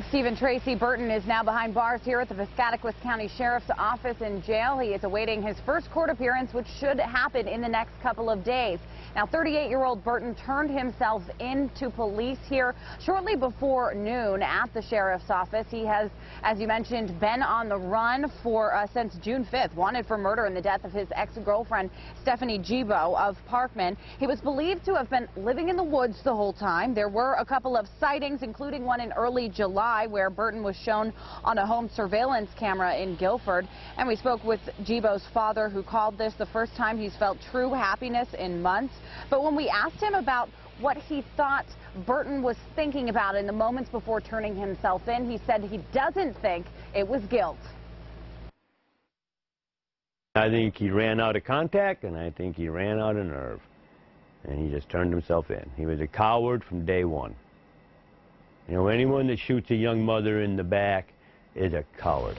Stephen Tracy Burton is now behind bars here at the Piscataquis County Sheriff's Office in jail. He is awaiting his first court appearance, which should happen in the next couple of days. Now, 38-year-old Burton turned himself into police here shortly before noon at the sheriff's office. He has, as you mentioned, been on the run for uh, since June 5th, wanted for murder in the death of his ex-girlfriend, Stephanie Gebo of Parkman. He was believed to have been living in the woods the whole time. There were a couple of sightings, including one in early July July, where Burton was shown on a home surveillance camera in Guilford. And we spoke with Gebo's father, who called this the first time he's felt true happiness in months. But when we asked him about what he thought Burton was thinking about in the moments before turning himself in, he said he doesn't think it was guilt. I think he ran out of contact, and I think he ran out of nerve. And he just turned himself in. He was a coward from day one. You know, anyone that shoots a young mother in the back is a coward.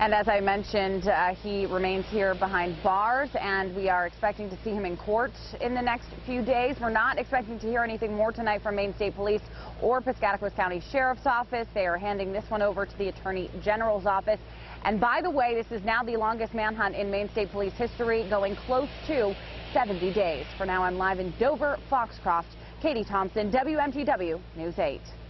And as I mentioned, uh, he remains here behind bars, and we are expecting to see him in court in the next few days. We're not expecting to hear anything more tonight from Maine State Police or Piscataquis County Sheriff's Office. They are handing this one over to the Attorney General's office. And by the way, this is now the longest manhunt in Maine State Police history, going close to 70 days. For now, I'm live in Dover, Foxcroft. Katie Thompson, WMTW News 8.